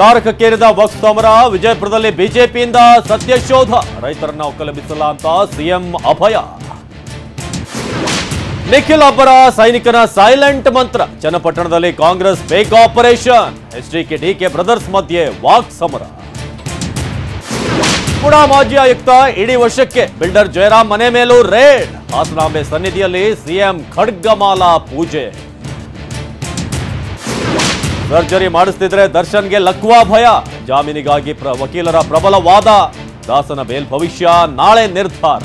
ತಾರಕಕ್ಕೇರಿದ ವಕ್ಫ್ ಸಮರ ವಿಜಯಪುರದಲ್ಲಿ ಬಿಜೆಪಿಯಿಂದ ಸತ್ಯಶೋಧ. ರೈತರನ್ನ ಒಕ್ಕಲಬಿಸಲ್ಲ ಅಂತ ಸಿಎಂ ಅಭಯ. ನಿಖಿಲ್ ಅಬ್ಬರ ಸೈನಿಕನ ಸೈಲೆಂಟ್ ಮಂತ್ರ. ಚನ್ನಪಟ್ಟಣದಲ್ಲಿ Congress back operation. HDK DK brothers ಮಧ್ಯೆ ವಾಕ್ ಸಮರ. ಕೂಡ ಮಾಜಿ ಆಯುಕ್ತ ಇಡೀ ವರ್ಷಕ್ಕೆ. ಬಿಲ್ಡರ್ ಜಯರಾಮ್ ಮನೆ ಮೇಲೂ ರೇಡ್. ಹಾಸನಾಂಬೆ ಸನ್ನಿಧಿಯಲ್ಲಿ ಸಿಎಂ ಖಡ್ಗಮಾಲಾ ಪೂಜೆ. ಸರ್ಜರಿ ಮಾಡಿಸ್ತಿದ್ರೆ ದರ್ಶನ್ಗೆ ಲಕ್ವಾ ಭಯ. ಜಾಮೀನಿಗಾಗಿ ವಕೀಲರ ಪ್ರಬಲ ವಾದ ದಾಸನ ಬೇಲ್ ಭವಿಷ್ಯ ನಾಳೆ ನಿರ್ಧಾರ.